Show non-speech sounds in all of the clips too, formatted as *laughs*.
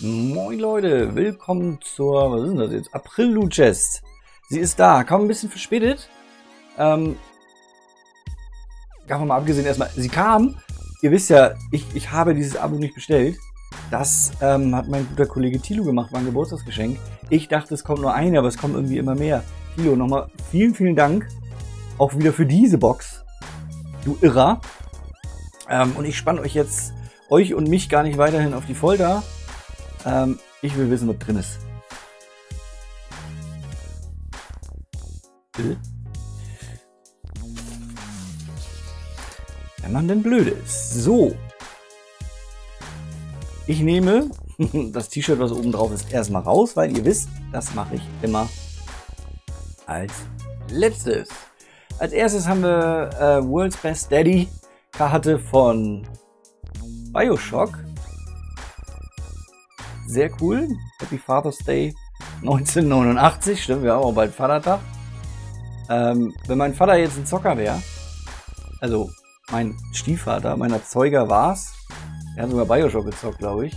Moin Leute, willkommen zur, was ist denn das jetzt? April Loot Chest. Sie ist da, kaum ein bisschen verspätet. Ähm, davon mal abgesehen erstmal, sie kam. Ihr wisst ja, ich, ich habe dieses Abo nicht bestellt. Das ähm, hat mein guter Kollege Tilo gemacht, war ein Geburtstagsgeschenk. Ich dachte, es kommt nur eine, aber es kommen irgendwie immer mehr. Tilo, nochmal vielen, vielen Dank. Auch wieder für diese Box. Du Irrer. Ähm, und ich spanne euch jetzt, euch und mich gar nicht weiterhin auf die Folter. Ähm, ich will wissen, was drin ist. Wenn man denn blöde ist. So. Ich nehme *laughs* das T-Shirt, was oben drauf ist, erstmal raus, weil ihr wisst, das mache ich immer als letztes. Als erstes haben wir äh, World's Best Daddy Karte von Bioshock. Sehr cool. Happy Father's Day 1989. Stimmt, wir haben auch bald Vatertag. Ähm, wenn mein Vater jetzt ein Zocker wäre, also mein Stiefvater, mein Erzeuger war's. Er hat sogar Bioshock gezockt, glaube ich.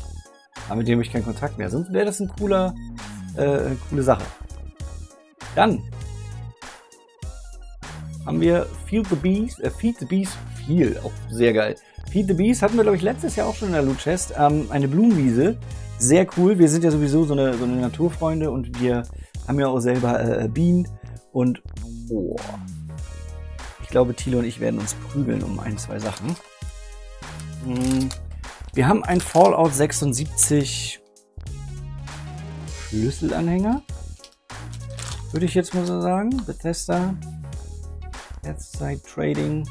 Aber mit dem habe ich keinen Kontakt mehr. Sonst wäre das ein cooler, äh, coole Sache. Dann haben wir Feed the Beast, äh, Feed the Beast, viel, auch sehr geil. Feed the Beast hatten wir, glaube ich, letztes Jahr auch schon in der Loot Chest. Ähm, eine Blumenwiese. Sehr cool. Wir sind ja sowieso so eine, so eine Naturfreunde und wir haben ja auch selber äh, Bienen. Und oh, ich glaube, Thilo und ich werden uns prügeln um ein, zwei Sachen. Hm. Wir haben ein Fallout 76 Schlüsselanhänger. Würde ich jetzt mal so sagen. Bethesda. Deathside Trading.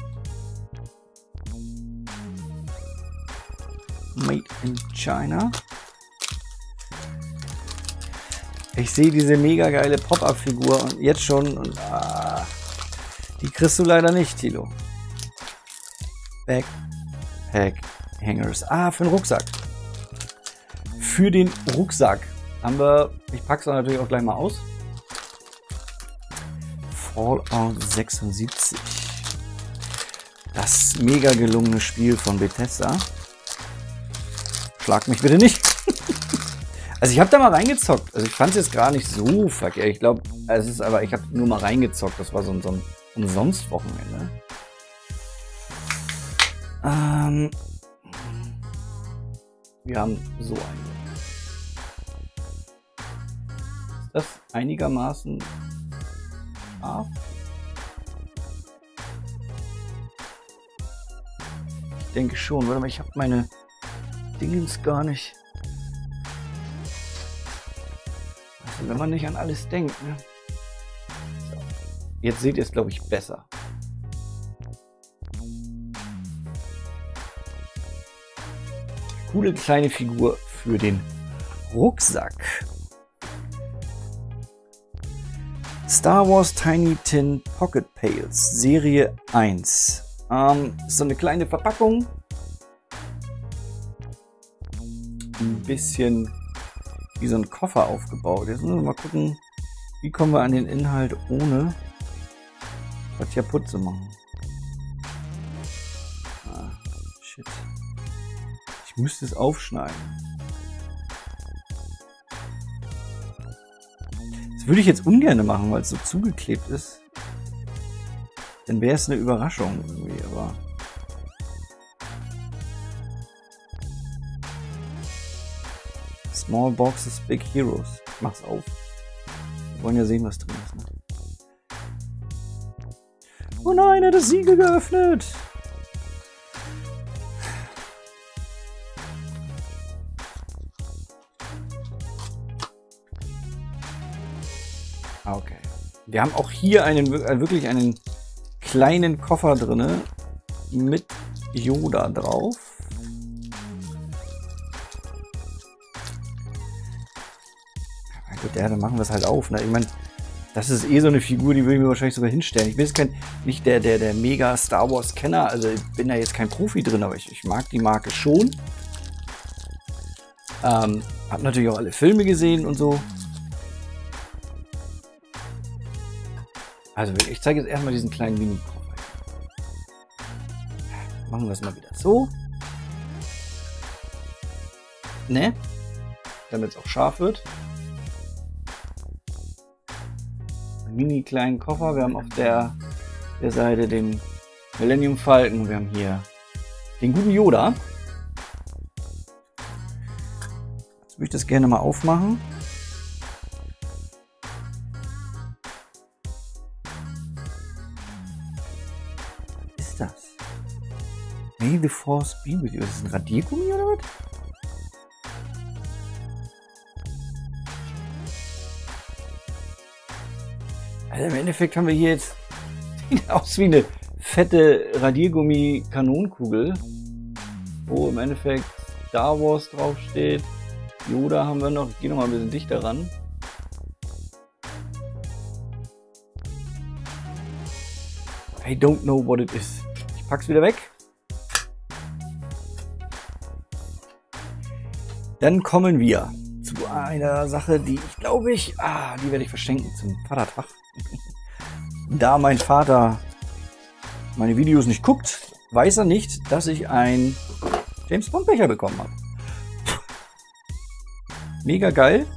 Made in China. Ich sehe diese mega geile Pop-Up-Figur und jetzt schon und ah, die kriegst du leider nicht, Tilo. Backpack Hangers. Ah, für den Rucksack. Für den Rucksack haben wir, ich packe es natürlich auch gleich mal aus. Fallout 76. Das mega gelungene Spiel von Bethesda. Schlag mich bitte nicht. *laughs* also ich habe da mal reingezockt. Also ich fand es jetzt gar nicht so verkehrt. Ich glaube, es ist aber, ich habe nur mal reingezockt. Das war so ein, so ein Umsonst-Wochenende. Ähm, wir haben so eine. Ist das einigermaßen scharf? Ich denke schon. Warte mal, ich habe meine Dingens gar nicht. Also wenn man nicht an alles denkt, ne? So. Jetzt seht ihr es, glaube ich, besser. coole kleine Figur für den Rucksack. Star Wars Tiny Tin Pocket Pails Serie 1. Ähm, ist so eine kleine Verpackung. Ein bisschen wie so ein Koffer aufgebaut. Jetzt müssen wir mal gucken, wie kommen wir an den Inhalt ohne was kaputt zu machen. Ah, shit. Ich müsste es aufschneiden. Würde ich jetzt ungern machen, weil es so zugeklebt ist. Dann wäre es eine Überraschung irgendwie, aber. Small Boxes, Big Heroes. Ich mach's auf. Wir wollen ja sehen, was drin ist. Ne? Oh nein, er hat das Siegel geöffnet! Wir haben auch hier einen äh, wirklich einen kleinen Koffer drin mit Yoda drauf. Ja, dann machen wir es halt auf. Ne? Ich meine, das ist eh so eine Figur, die würde ich mir wahrscheinlich sogar hinstellen. Ich bin jetzt kein, nicht der, der, der mega Star Wars Kenner, also ich bin da jetzt kein Profi drin, aber ich, ich mag die Marke schon. Ähm, hab natürlich auch alle Filme gesehen und so. Also ich zeige jetzt erstmal diesen kleinen Mini-Koffer. machen wir es mal wieder so. Ne? Damit es auch scharf wird. Mini kleinen Koffer. Wir haben auf der, der Seite den Millennium Falcon. Wir haben hier den guten Yoda. Jetzt würde ich das gerne mal aufmachen. The Force be with you. Ist das ein Radiergummi oder was? Also im Endeffekt haben wir hier jetzt *laughs* aus wie eine fette Radiergummi-Kanonkugel, wo im Endeffekt Star Wars draufsteht. Yoda haben wir noch. Ich gehe noch mal ein bisschen dichter ran. I don't know what it is. Ich pack's wieder weg. Dann kommen wir zu einer Sache, die ich glaube ich, ah, die werde ich verschenken zum Vatertag. *laughs* da mein Vater meine Videos nicht guckt, weiß er nicht, dass ich ein James Bond Becher bekommen habe. Mega geil.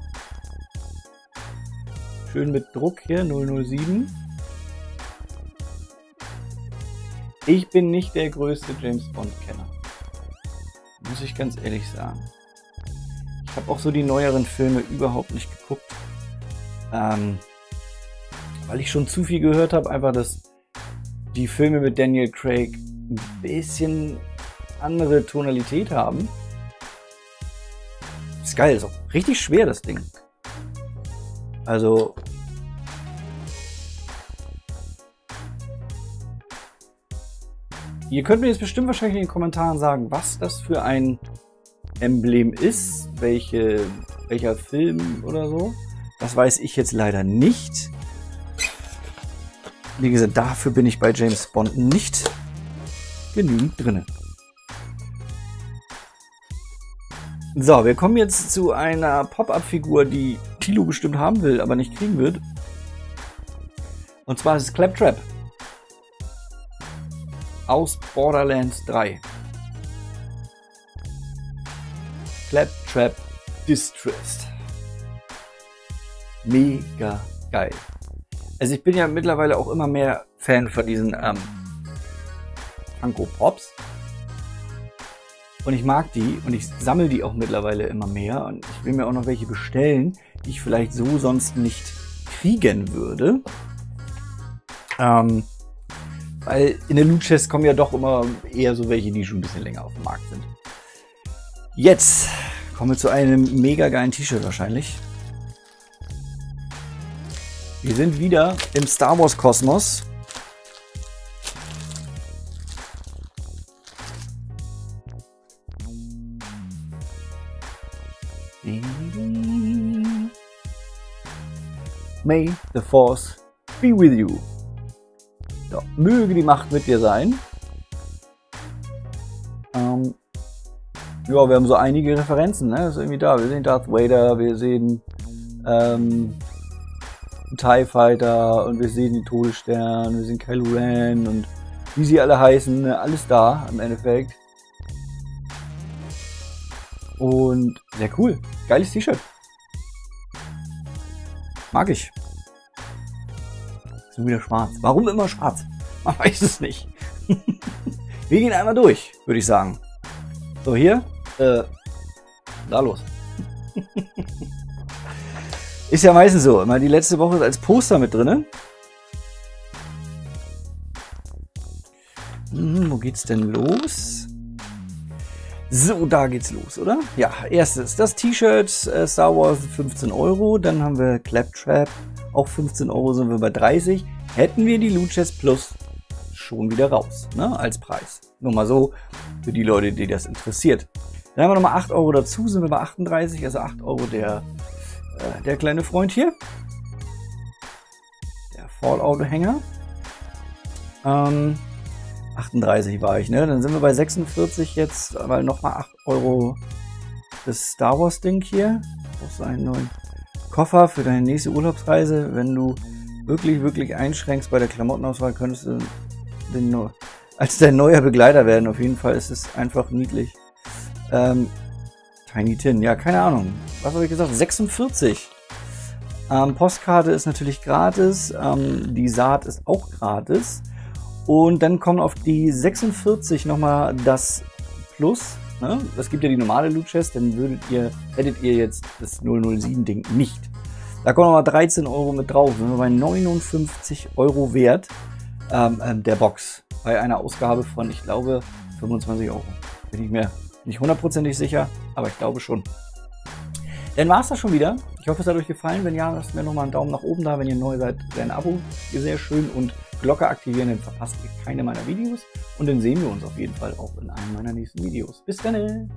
Schön mit Druck hier, 007. Ich bin nicht der größte James Bond-Kenner. Muss ich ganz ehrlich sagen. Ich habe auch so die neueren Filme überhaupt nicht geguckt. Ähm, weil ich schon zu viel gehört habe, einfach, dass die Filme mit Daniel Craig ein bisschen andere Tonalität haben. Ist geil, ist auch richtig schwer, das Ding. Also. Ihr könnt mir jetzt bestimmt wahrscheinlich in den Kommentaren sagen, was das für ein Emblem ist, welche, welcher Film oder so. Das weiß ich jetzt leider nicht. Wie gesagt, dafür bin ich bei James Bond nicht genügend drin. So, wir kommen jetzt zu einer Pop-Up-Figur, die Tilo bestimmt haben will, aber nicht kriegen wird. Und zwar ist es Claptrap. Aus Borderlands 3. Claptrap Distressed. Mega geil. Also ich bin ja mittlerweile auch immer mehr Fan von diesen ähm, Funko Pops. Und ich mag die und ich sammle die auch mittlerweile immer mehr. Und ich will mir auch noch welche bestellen, die ich vielleicht so sonst nicht kriegen würde. Ähm, weil in der Loot Chest kommen ja doch immer eher so welche, die schon ein bisschen länger auf dem Markt sind. Jetzt kommen wir zu einem mega geilen T-Shirt wahrscheinlich. Wir sind wieder im Star Wars Kosmos. May the Force be with you. Ja, möge die Macht mit dir sein. Ja, wir haben so einige Referenzen, ne? Ist irgendwie da. Wir sehen Darth Vader, wir sehen ähm, TIE Fighter und wir sehen die Todesstern, wir sehen Kylo Ren und wie sie alle heißen, ne? alles da im Endeffekt. Und sehr cool. Geiles T-Shirt. Mag ich. Ist wieder schwarz. Warum immer schwarz? Man *laughs* weiß es nicht. *laughs* Wir gehen einmal durch, würde ich sagen. So, hier. Äh, da los. *laughs* Ist ja meistens so. Immer die letzte Woche ist als Poster mit drin. Hm, wo geht's denn los? So, da geht's los, oder? Ja, erstes, das T-Shirt äh, Star Wars 15 Euro. Dann haben wir Claptrap, auch 15 Euro sind wir bei 30. Hätten wir die Loot Plus schon wieder raus, ne, als Preis. Nur mal so für die Leute, die das interessiert. Dann haben wir nochmal 8 Euro dazu, sind wir bei 38, also 8 Euro der äh, der kleine Freund hier. Der Fallout-Hänger. Ähm, 38 war ich, ne? Dann sind wir bei 46 jetzt, weil nochmal 8 Euro das Star Wars Ding hier. Brauchst du einen neuen Koffer für deine nächste Urlaubsreise. Wenn du wirklich, wirklich einschränkst bei der Klamottenauswahl, könntest du den als dein neuer Begleiter werden. Auf jeden Fall ist es einfach niedlich. Ähm, Tiny Tin, ja, keine Ahnung. Was habe ich gesagt? 46. Ähm, Postkarte ist natürlich gratis. Ähm, die Saat ist auch gratis. Und dann kommt auf die 46 nochmal das Plus. Ne? Das gibt ja die normale Loot Chest. Dann würdet ihr, hättet ihr jetzt das 007-Ding nicht. Da kommen nochmal 13 Euro mit drauf. Sind wir bei 59 Euro wert ähm, ähm, der Box. Bei einer Ausgabe von, ich glaube, 25 Euro. Bin ich mir nicht hundertprozentig sicher, aber ich glaube schon. Dann war es das schon wieder. Ich hoffe, es hat euch gefallen. Wenn ja, lasst mir nochmal einen Daumen nach oben da. Wenn ihr neu seid, wäre ein Abo sehr schön. Und Glocke aktivieren, dann verpasst ihr keine meiner Videos. Und dann sehen wir uns auf jeden Fall auch in einem meiner nächsten Videos. Bis dann!